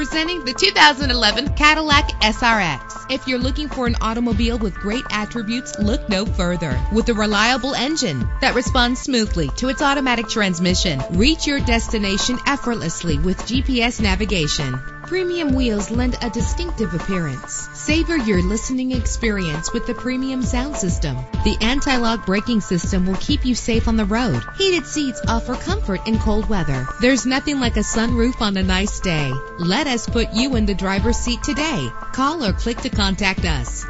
Presenting the 2011 Cadillac SRX. If you're looking for an automobile with great attributes, look no further. With a reliable engine that responds smoothly to its automatic transmission, reach your destination effortlessly with GPS navigation. Premium wheels lend a distinctive appearance. Savor your listening experience with the premium sound system. The anti-lock braking system will keep you safe on the road. Heated seats offer comfort in cold weather. There's nothing like a sunroof on a nice day. Let us put you in the driver's seat today. Call or click to contact us.